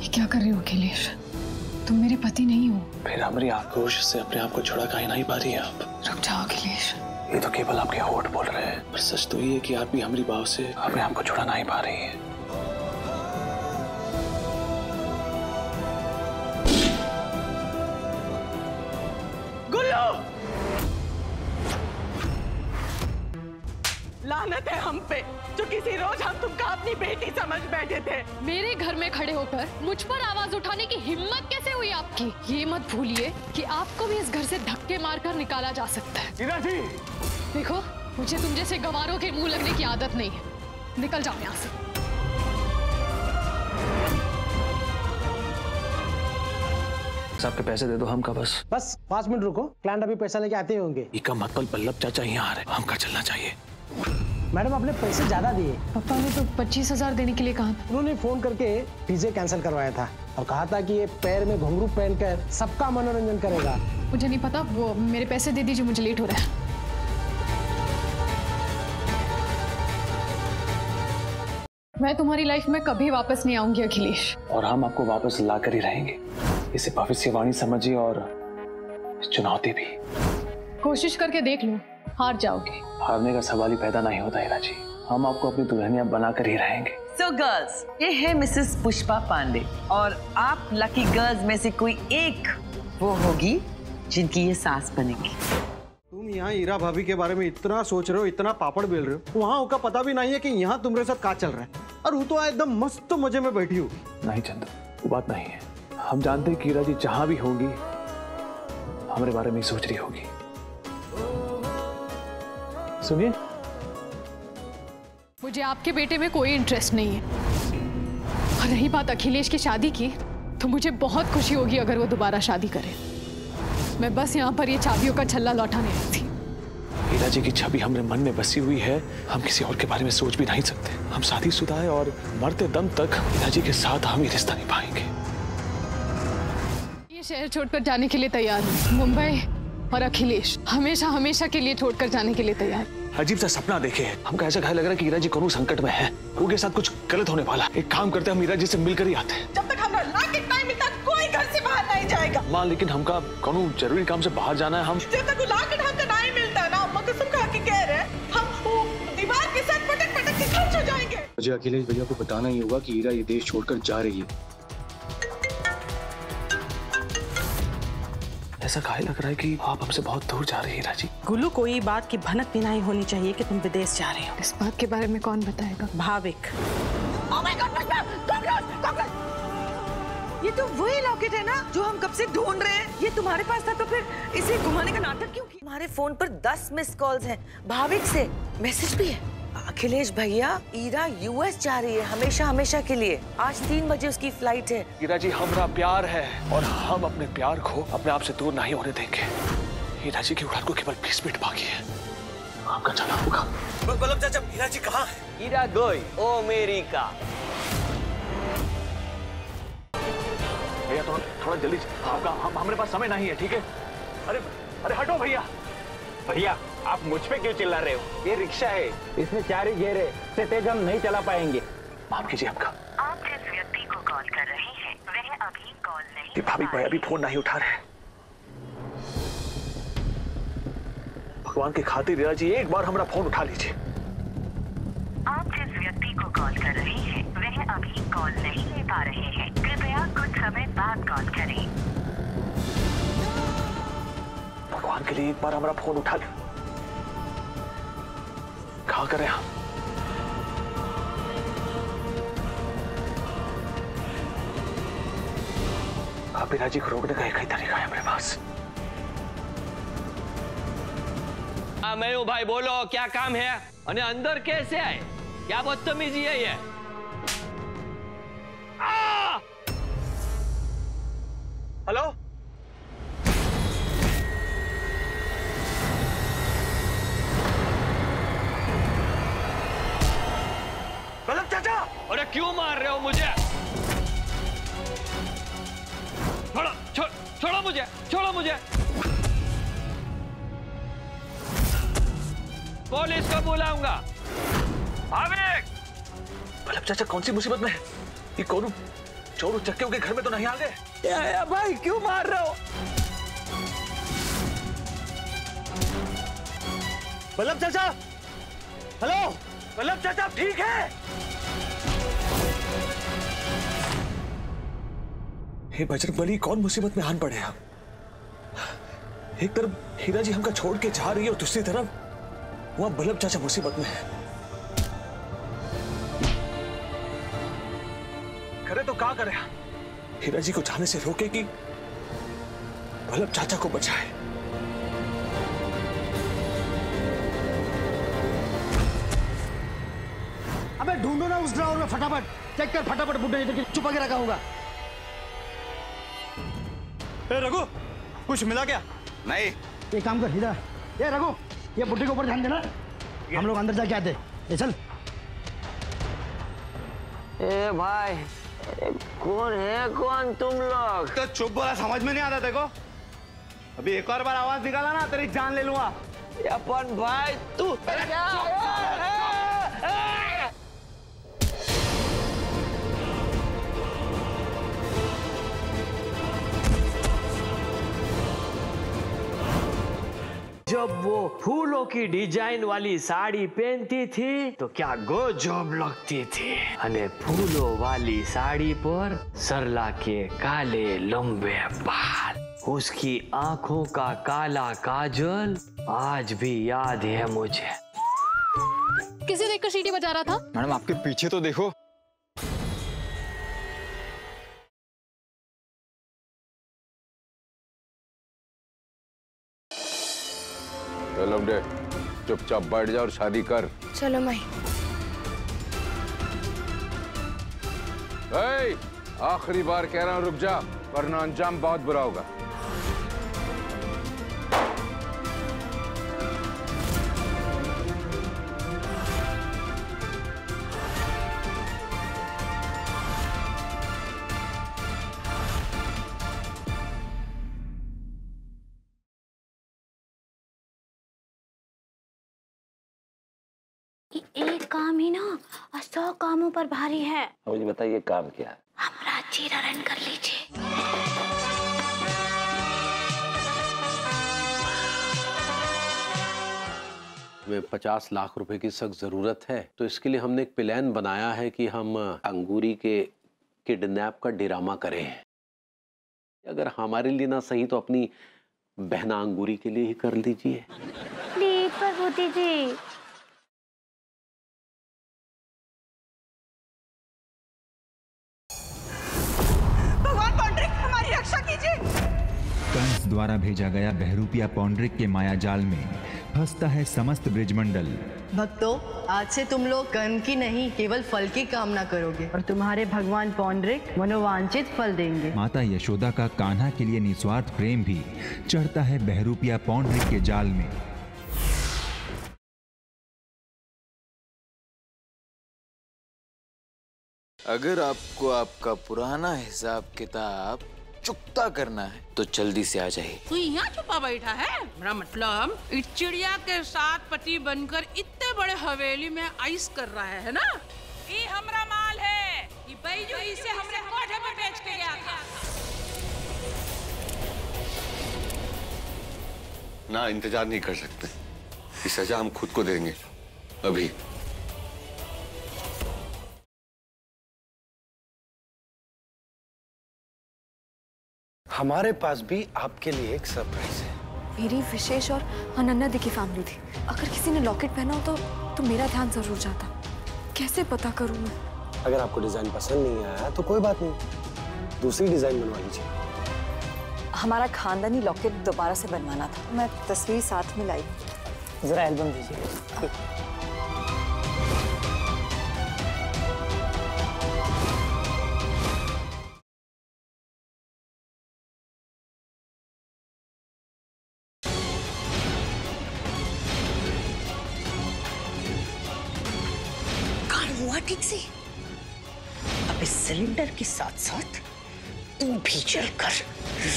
ये क्या कर रहे हो अखिलेश? तुम मेरे पति नहीं हो। फिर हमारी आक्रोश से अपने आप को छुड़ा कहीं नहीं पा रही है आप। रुक जाओ अखिलेश। ये तो केवल आपके होठ बोल रहे हैं। पर सच तो ये है कि आप भी हमारी भाव से अपने आप को छुड़ा नहीं पा रही है। लानत है हम पे जो किसी रोज हम तुमको अपनी बेटी समझ बैठे थे। मेरे घर में खड़े होकर मुझ पर आवाज़ उठाने की हिम्मत कैसे हुई आपकी? ये मत भूलिए कि आपको भी इस घर से धक्के मारकर निकाला जा सकता है। हीरा जी! देखो मुझे तुम जैसे गवारों के मुँह लगने की आदत नहीं है। निकल जाओ यहाँ से। सबके पैसे दे दो हम का बस। बस पाँच मिनट रुको। क्लाइंट अभी पैसा लेके आते ही होंगे। ये का मतबल बल्लभ चाचा यहाँ आ रहे हमका चलना चाहिए। मैडम आपने पैसे ज़्यादा दिए। पापा ने तो पच्चीस हज़ार देने के लिए कहा था। उन्होंने फ़ोन करके डीजे कैंसिल करवाया था और कहा था कि ये पैर में घुंघरू पहनकर सबका मनोरंजन करेगा। मुझे नहीं पता वो मेरे पैसे दे दीजिए मुझे लेट हो रहा है। मैं तुम्हारी लाइफ में कभी वापस नहीं आऊँगी अखिलेश। और हम आपको वापस ला कर ही रहेंगे। इसे भविष्यवाणी समझिए और चुनौती भी। कोशिश करके देख लो। हार जाओगे। हारने का सवाल ही पैदा नहीं होता हीरा जी। हम आपको अपनी दुल्हनिया बना कर ही रहेंगे। सो so गर्ल्स ये है मिसेस पुष्पा पांडे और आप लकी गर्ल्स में से कोई एक वो होगी जिनकी ये सास बनेगी। तुम यहाँ हीरा भाभी के बारे में इतना सोच रहे हो इतना पापड़ बेल रहे हो। वहाँ का पता भी नहीं है कि यहाँ तुम्हारे साथ का चल रहा है। और वो तो एकदम मस्त मज़े में बैठी होगी नहीं चंदू वो बात नहीं है। हम जानते हैं कि हीरा जी जहाँ भी होंगी हमारे बारे में ही सोच रही होगी। सुनिए। मुझे आपके बेटे में कोई इंटरेस्ट नहीं है। और रही बात अखिलेश की शादी की तो मुझे बहुत खुशी होगी अगर वो दोबारा शादी करे। मैं बस यहाँ पर ये चाबियों का छल्ला लौटाने आई थी। हीरा जी की छवि हमारे मन में बसी हुई है। हम किसी और के बारे में सोच भी नहीं सकते। हम शादीशुदा है और मरते दम तक हीरा जी के साथ हम ये रिश्ता निभाएँगे। ये शहर छोड़कर जाने के लिए तैयार हूँ। मुंबई और अखिलेश हमेशा हमेशा के लिए छोड़कर जाने के लिए तैयार। अजीब सा सपना देखे हैं। हमको ऐसा ख्याल लग रहा है कि ईरा जी कोनो संकट में है। उनके साथ कुछ गलत होने वाला एक काम करते हैं हम ईरा जी से मिलकर ही आते हैं। जब तक हमारा लॉकेट नहीं मिलता कोई घर से बाहर नहीं जाएगा। माँ लेकिन हमका कोनो ज़रूरी काम से बाहर जाना है हम जब तक वो लॉकेट नहीं मिलता ना अम्मा कसम खा के कह रहे हम दीवार के साथ पटक पटक के खर्च हो जाएँगे। मुझे अखिलेश भैया को बताना ही होगा कि हीरा ये देश छोड़कर जा रही है। ऐसा काहे लग रहा है कि आप हमसे बहुत दूर जा रहे हैं हीरा जी गुल्लू कोई बात की भनक भी नहीं होनी चाहिए कि तुम विदेश जा रहे हो। इस बात के बारे में कौन बताएगा? भाविक। ये तो वही लॉकेट है ना जो हम कब से ढूंढ रहे हैं। ये तुम्हारे पास था तो फिर इसे घुमाने का नाटक क्यों किया? हमारे फ़ोन पर दस मिस कॉल्स हैं। भाविक से मैसेज भी है। अखिलेश भैया ईरा यूएस जा रही है हमेशा हमेशा के लिए। आज तीन बजे उसकी फ़्लाइट है। ईरा जी हमारा प्यार है और हम अपने प्यार को अपने आप से दूर नहीं होने देंगे। हीरा जी की उड़ान को केवल बीस मिनट बाकी है। आपका चला होगा। बल्लभ चाचा हीरा जी कहाँ है? हीरा गोई अमेरिका। भैया थोड़ा थोड़ा जल्दी आपका हम हमारे पास समय नहीं है ठीक है? अरे अरे हटो भैया। भैया आप मुझ पे क्यों चिल्ला रहे हो? ये रिक्शा है। इसमें चार ही गेर है। इससे तेज हम नहीं चला पाएँगे। माफ़ कीजिए आपका। आप जिस व्यक्ति को कॉल कर रहे हैं वह अभी कॉल नहीं भाभी भाई अभी फ़ोन नहीं उठा रहे भगवान की खातिर हीरा जी एक बार हमारा फ़ोन उठा लीजिए। आप जिस व्यक्ति को कॉल कर रहे हैं वह अभी कॉल नहीं ले पा रहे हैं। कृपया कुछ समय बाद कॉल करें। भगवान के लिए एक बार हमारा फ़ोन उठा ले। कहा करें हम? आप हीरा जी को रोकने का एक ही तरीका है हमारे पास। हाँ मैं हूँ भाई बोलो क्या काम है? અને अंदर कैसे आए? क्या बदतमीजी है ये? हेलो चाचा अरे क्यों मार रहे हो मुझे? छोड़ो छो, छोड़ो मुझे छोड़ो मुझे। पुलिस को बुलाऊँगा। भाविक! बल्लभ चाचा कौन सी मुसीबत में है? ये कौन चोर चक्के के घर में तो नहीं आ गए? भाई क्यों मार रहे हो? वल्लभ चाचा! हेलो? बल्लभ चाचा ठीक है? हे बजरंग बली, कौन मुसीबत में आन पड़े हम एक तरफ़ हीरा जी हमका छोड़ के जा रही है और दूसरी तरफ़ वहाँ बल्लभ चाचा मुसीबत में है। करे तो क्या करे? हीरा जी को जाने से रोके कि बल्लभ चाचा को बचाए। अबे ढूंढो ना उस ड्रावर में फटाफट। चेक कर फटाफट इधर छुपा के रखा होगा। रघु कुछ मिला क्या? नहीं। एक काम कर हीरा ये रघु ये बुड्ढे के ऊपर ध्यान देना। हम लोग अंदर जाके आते ये चल। ए भाई कौन है कौन तुम लोग? तो चुप बोला समझ में नहीं आता देखो अभी एक और बार आवाज़ निकाला ना तेरी जान ले लूँगा। अपन भाई तू जब वो फूलों की डिज़ाइन वाली साड़ी पहनती थी तो क्या गजब लगती थी। अने फूलों वाली साड़ी पर सरला के काले लंबे बाल उसकी आँखों का काला काजल आज भी याद है मुझे। किसे देखकर सीटी बजा रहा था? मैडम आपके पीछे तो देखो। बे चुपचाप बैठ जा और शादी कर। चलो माई। आखिरी बार कह रहा हूँ रुक जा वरना अंजाम बहुत बुरा होगा। काम ही ना और सौ कामों पर भारी है। मुझे बताइए काम क्या है? हमारा जीरा रन कर लीजिए। में पचास लाख रुपए की सख्त ज़रूरत है तो इसके लिए हमने एक प्लान बनाया है कि हम अंगूरी के किडनैप का डिरामा करें। अगर हमारे लिए ना सही तो अपनी बहना अंगूरी के लिए ही कर लीजिए। प्लीज़ प्रभुति जी। द्वारा भेजा गया बहरूपिया पौंड्रिक के माया जाल में फंसता है समस्त ब्रिजमंडल। भक्तों आज से तुम लोग कर्म की नहीं केवल फल की कामना करोगे। और तुम्हारे भगवान पौंड्रिक मनोवांछित फल देंगे। माता यशोदा का कान्हा के लिए निस्वार्थ प्रेम भी चढ़ता है बहरूपिया पौंड्रिक के जाल में। अगर आपको आपका पुराना हिसाब किताब चुकता करना है तो जल्दी से आ जाइए। तू यहाँ छुपा बैठा है? मेरा मतलब इस चिड़िया के साथ पति बनकर इतने बड़े हवेली में आइस कर रहा है, है ना? ये हमरा माल है। ये बैजू इसे हमने कोठे में बेच के गया था। ना इंतज़ार नहीं कर सकते। ये सजा हम खुद को देंगे। अभी। हमारे पास भी आपके लिए एक सरप्राइज़ है। मेरी विशेष और अनन्या दी की फैमिली थी। अगर किसी ने लॉकेट पहना हो तो तो मेरा ध्यान ज़रूर जाता। कैसे पता करूँ मैं? अगर आपको डिज़ाइन पसंद नहीं आया तो कोई बात नहीं। दूसरी डिज़ाइन बनवा लीजिए। हमारा खानदानी लॉकेट दोबारा से बनवाना था। मैं तस्वीर साथ में लाई। जरा एल्बम दीजिए। सिलेंडर के साथ साथ भी जलकर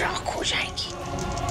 राख हो जाएँगी।